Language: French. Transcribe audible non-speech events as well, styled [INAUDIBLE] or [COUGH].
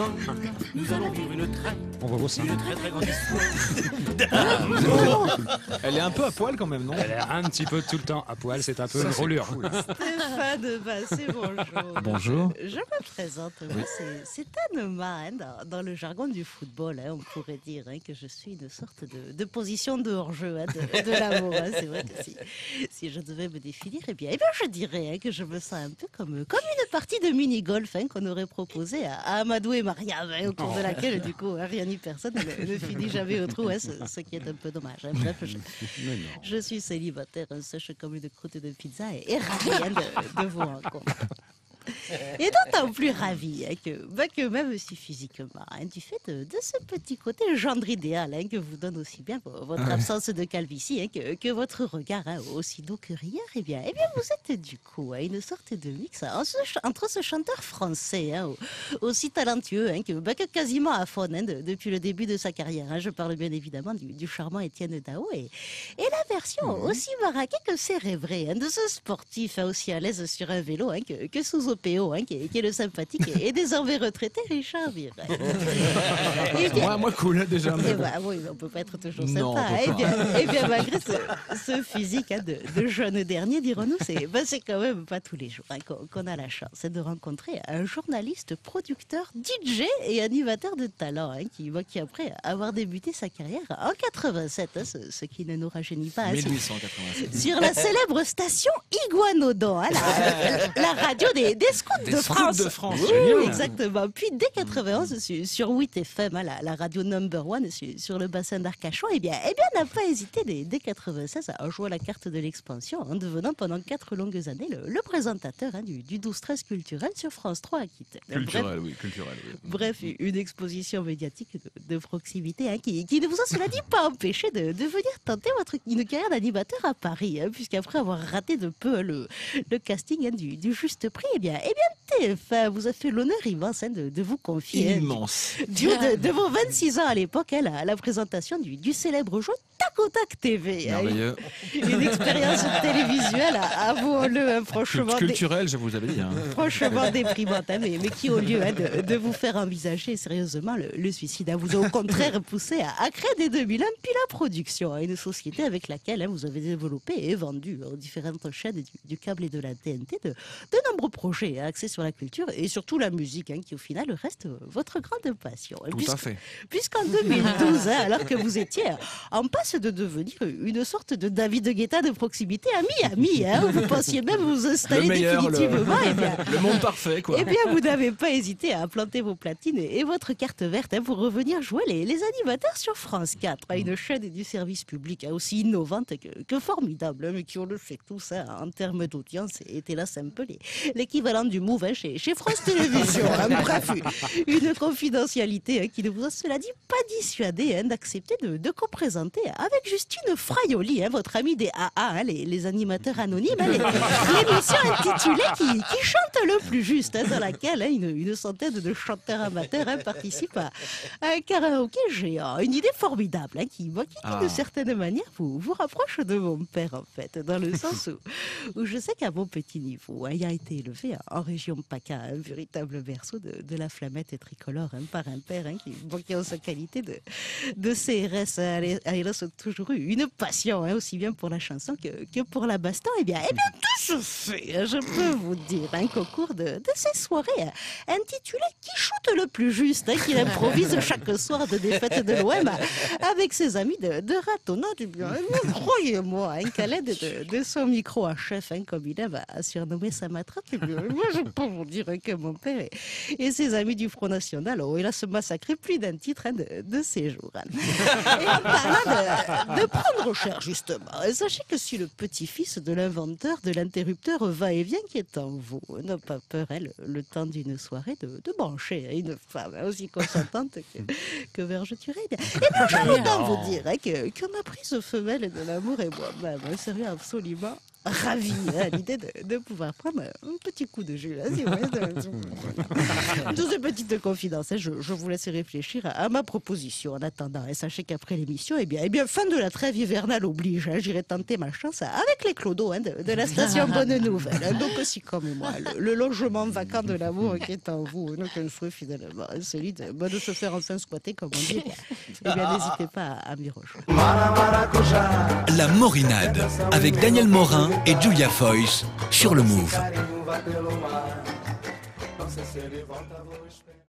ensemble, nous allons vivre une très, On voit aussi. une très très grande histoire. Elle est un peu à poil quand même, non? Elle est un petit peu tout le temps à poil, c'est un peu une relure. Stéphane Bassé, bonjour. Bonjour. Je me présente, moi, c'est- Anema, hein, dans, dans le jargon du football, hein, on pourrait dire hein, que je suis une sorte de, de position de hors-jeu hein, de, de l'amour. hein. C'est vrai que si, si je devais me définir, eh bien, eh bien je dirais hein, que je me sens un peu comme, comme une partie de mini-golf hein, qu'on aurait proposé à, à Amadou et Mariam, hein, au cours de laquelle, du coup, hein, rien ni personne ne, ne finit jamais au trou, hein, ce, ce qui est un peu dommage. Bref, je, je suis célibataire, sèche comme une croûte de pizza et, et ravie de, de vous rencontrer. [LAUGHS] Et d'autant plus ravie hein, que, bah, que même si physiquement, hein, du fait de, de ce petit côté gendre idéal hein, que vous donne aussi bien vo- votre absence de calvitie que, que votre regard aussi doux que rien, eh bien, eh bien vous êtes du coup une sorte de mix entre ce, chanteur français au- aussi talentueux que, bah, que quasiment à fond de- depuis le début de sa carrière. Je parle bien évidemment du, du charmant Étienne Dao et, et la version aussi maraquée que cérébrée hein, de ce sportif aussi à l'aise sur un vélo que, que sous Hein, qui, est, qui est le sympathique et, et désormais retraité Richard Vire. Bien, [LAUGHS] Moi, moi, cool, déjà. mais eh bon. ben, oui, on peut pas être toujours Non, sympa. peut Eh bien, eh bien, malgré ce, ce physique hein, de, de jeune dernier, dirons-nous, c'est c'est quand même pas tous les jours hein, qu'on a la chance de rencontrer un journaliste, producteur, DJ et animateur de talent, qui, ben, qui après avoir débuté sa carrière en 87, hein, ce, ce qui ne nous rajeunit pas, hein, sur- 1887. sur la célèbre station Iguanodon, la, la radio des, des scouts Des de scouts France. de France, Oui, exactement. Puis dès 91, sur, sur 8 FM, hein, la, la radio number one sur, le bassin d'Arcachon, eh bien, eh bien, n'a pas hésité dès, dès 96 à jouer à la carte de l'expansion, en devenant pendant quatre longues années le, le présentateur hein, du, du 12-13 culturel sur France 3 Aquitaine. Bref, Culturel, oui, culturel. oui. Bref, une exposition médiatique de, de proximité hein, qui, qui ne vous a cela dit pas empêché de, de venir tenter votre, une carrière d'animateur à Paris, hein, puisqu'après avoir raté de peu le, le casting du, du juste prix, eh bien, eh bien TF1 vous a fait l'honneur immense hein, de, de vous confier hein, Immense. du de, de vos 26 ans à l'époque hein, la, la présentation du, du célèbre jeu Tac au Tac TV. Merveilleux. une [LAUGHS] expérience télévisuelle, avouons-le, franchement. dé- Culturel, je vous avais dit. hein. franchement déprimante, hein, mais, mais qui, au lieu hein, de, de vous faire envisager sérieusement le, le suicide, hein, vous a au contraire [LAUGHS] poussé à, à créer dès 2001 Pila Production, hein, une société avec laquelle vous avez développé et vendu aux différentes chaînes du, du câble et de la TNT de, de nombreux projets axés sur la culture et surtout la musique, qui au final reste votre grande passion. Tout puisque- à fait. Puisqu'en 2012, hein, alors que vous étiez en passe de devenir une sorte de David Guetta de proximité à Miami, hein, vous pensiez même vous Le installer le, définitivement, eh bien, [LAUGHS] le monde parfait, quoi. eh bien, vous n'avez pas hésité à planter vos platines et, votre carte verte hein, pour revenir jouer les, les animateurs sur France 4, hein, une chaîne du service public hein, aussi innovante que, que formidable, mais qui, on le sait tous, hein, en termes d'audience, était là, c'est un peu l'équivalent du Move chez, chez France Télévisions. [LAUGHS] Bref, une confidentialité qui ne vous a, cela dit, pas dissuadé d'accepter de, de co-présenter avec Justine Fraioli, hein, votre amie des AA, hein, les, les animateurs anonymes, hein, l'émission intitulée qui, qui chante le plus juste, hein, dans laquelle une, une centaine de chanteurs amateurs participent à, à un karaoké géant. Une idée formidable qui, moi, qui, Ah. de certaine manière, vous, vous rapproche de mon père, en fait, dans le sens où, où je sais qu'à mon petit niveau, hein, ayant été élevé en région PACA, un véritable berceau de, de la flamette tricolore hein, par un père qui, qui, en sa qualité de, de CRS, a, a toujours eu une passion, hein, aussi bien pour la chanson que, que pour la baston. Eh bien, eh bien, tout se fait, hein, je peux vous dire, hein, qu'au cours de, de ces soirées hein, intitulées Qui shoot le plus juste, hein, qu'il improvise [LAUGHS] chaque soir de défaite de l'OM avec ses amis de, de ratonnade, eh bien, eh croyez-moi, hein, qu'à l'aide de, de son micro à chef, hein, comme il aime à surnommer sa matraque, eh bien, moi, je peux vous dire hein, que mon père et, et ses amis du Front National ont hélas massacré plus d'un titre hein, de, de ces jours. hein. Et en parlant de, de prendre cher, justement, sachez que si le petit-fils de l'inventeur de l'interrupteur va-et-vient qui est en vous n'a pas peur, hein, le, temps d'une soirée, de, de brancher une femme hein, aussi consentante que, que Vergeturé, eh bien, je vous dire hein, que, que ma prise femelle de l'amour et moi-même hein, serait absolument ravi à l'idée de, de pouvoir prendre un petit coup de jus. hein, si vous voulez, de- Toutes ces petites confidences, hein, je, je vous laisse réfléchir à, à ma proposition en attendant. Et sachez qu'après l'émission, eh bien, eh bien, fin de la trêve hivernale oblige. hein, J'irai tenter ma chance avec les clodos hein, de, de la station Bonne Nouvelle. hein. Donc aussi comme moi, le, le logement vacant de l'amour qui est en vous, donc un souhait finalement celui de, bah, de se faire enfin squatter, comme on dit. Eh bien, n'hésitez pas à, à m'y rejoindre. La Morinade avec Daniel Morin et Julia Foyce sur le Move.